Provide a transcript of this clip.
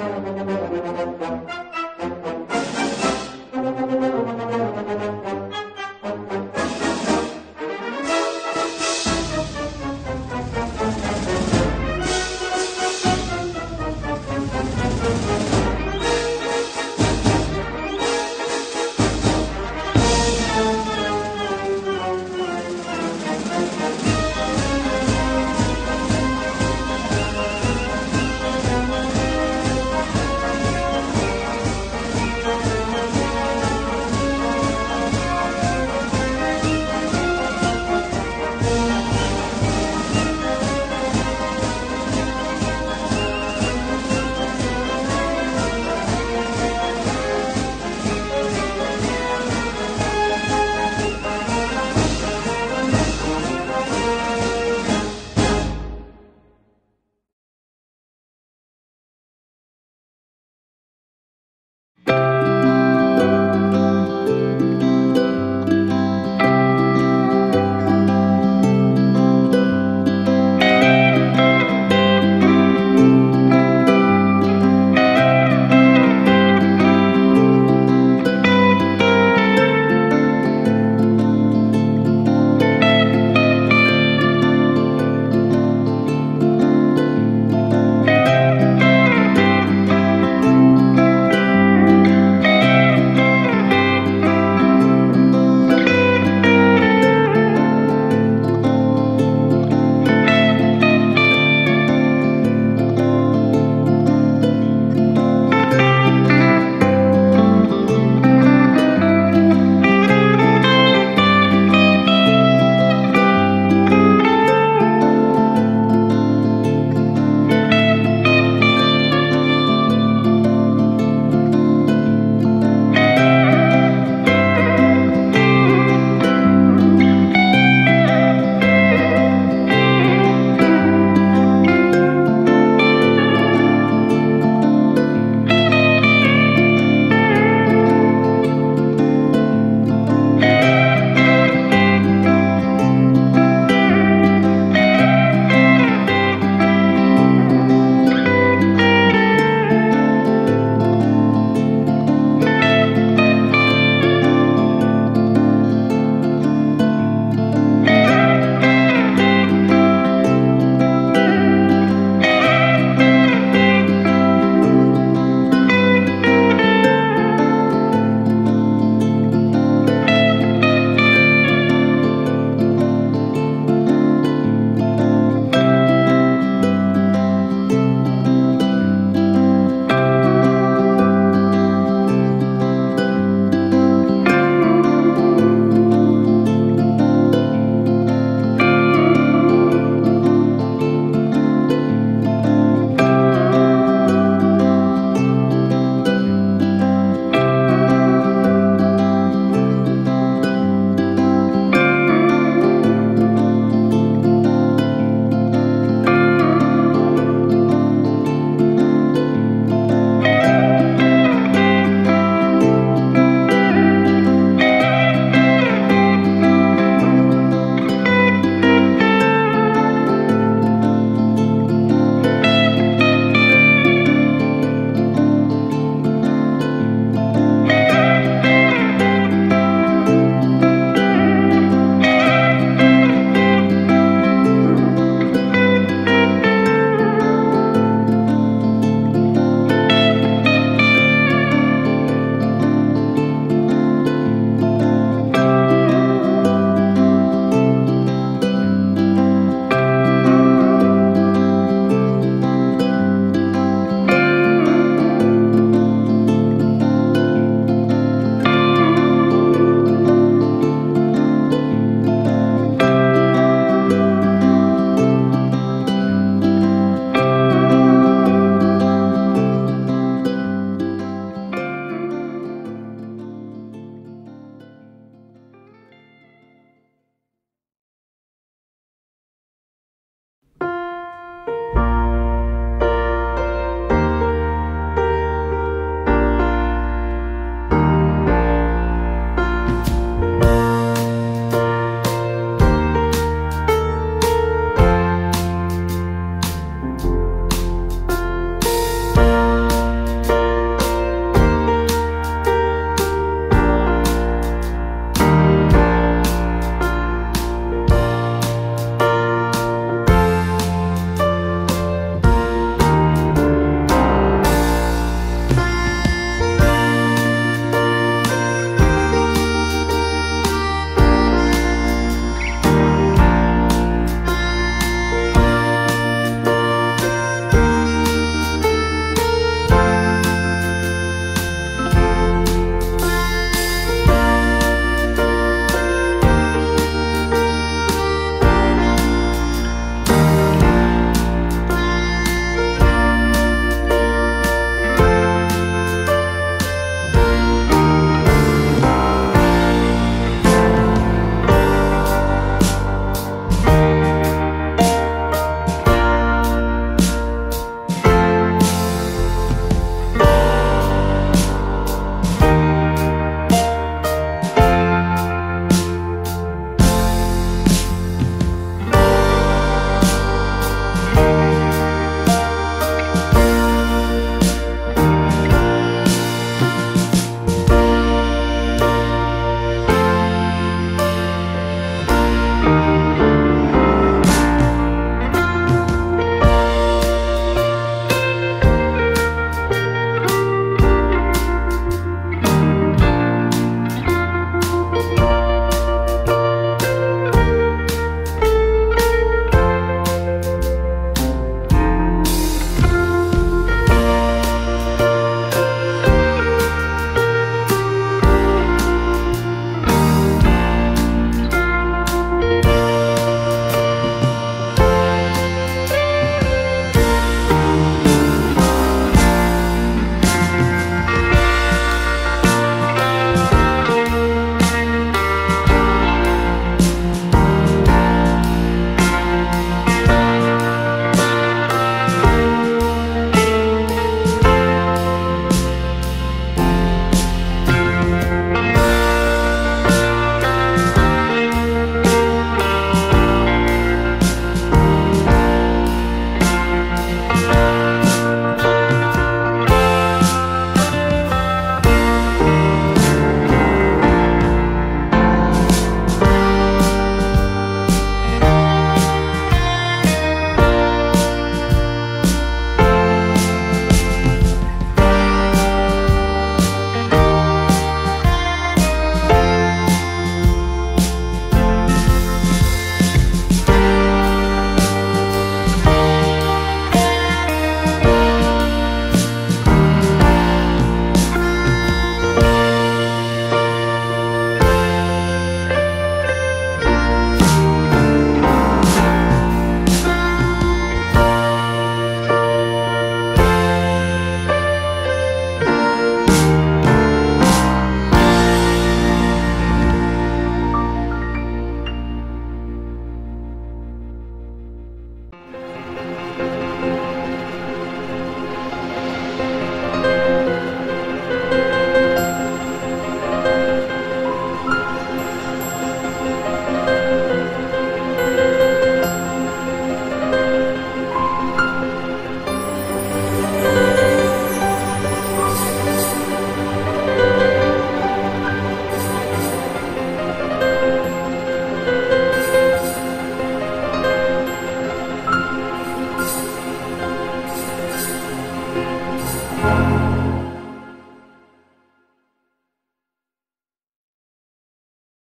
ななななななな。